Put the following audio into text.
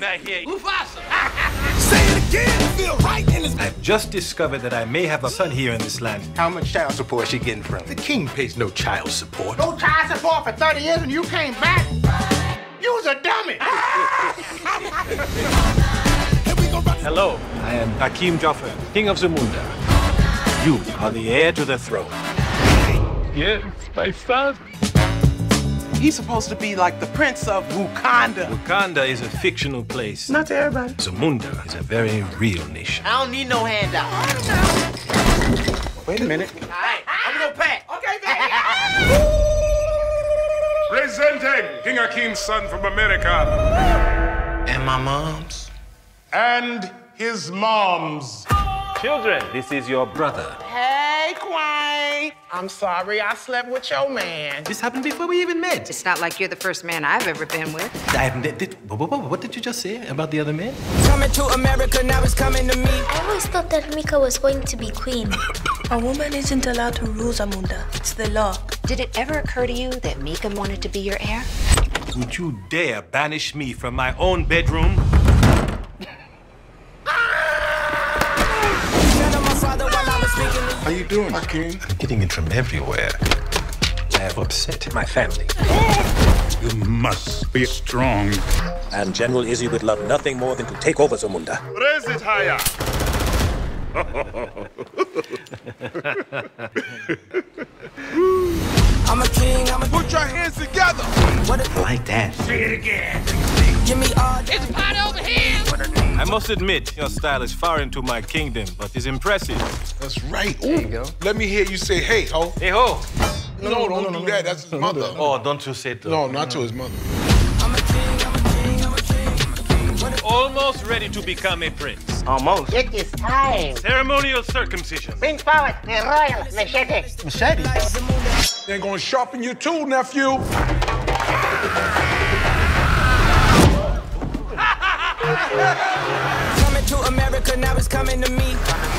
doing back here? Mufasa! Say it again, feel right in his. I've just discovered that I may have a son here in this land. How much child support is she getting from? The king pays no child support. No child support for 30 years and you came back? You was a dummy. Hello, I am Akeem Joffer, king of Zamunda. You are the heir to the throne. Yes, my son. He's supposed to be like the prince of Wakanda. Wakanda is a fictional place. Not to everybody. Zamunda is a very real nation. I don't need no handout. Wait a minute. All right, I'm gonna pack. Okay, baby. Presenting King Akeem's son from America And my mom's. and his mom's. Children, this is your brother. Hey, Quine. I'm sorry I slept with your man. This happened before we even met. It's not like you're the first man I've ever been with. I haven't. Did, what, what, what did you just say about the other man? Coming to America, now it's coming to me. I always thought that Meeka was going to be queen. A woman isn't allowed to rule Zamunda. It's the law. Did it ever occur to you that Meeka wanted to be your heir? Would you dare banish me from my own bedroom? Doing, Akeem? I'm getting it from everywhere. I have upset my family. You must be strong. And General Izzi would love nothing more than to take over Zamunda. Raise it higher. I'm a king, I'm a Put your hands together. what a, Like that. Say it again. Give me all It's must admit, your style is far into my kingdom, but it's impressive. That's right. Ooh. Let me hear you say, hey, ho. Hey ho! No, don't do that. That's his mother. Oh, don't you say that. No, not to his mother. I'm a king, I'm a king, I'm a king. What a, Almost ready to become a prince. Almost. It is time. Ceremonial circumcision. Bring forward the royal machete. Machete. They're gonna sharpen your tool, nephew. to me.